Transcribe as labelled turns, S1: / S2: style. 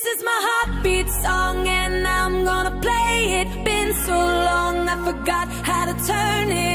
S1: This is my heartbeat song and I'm gonna play it. Been so long I forgot how to turn it.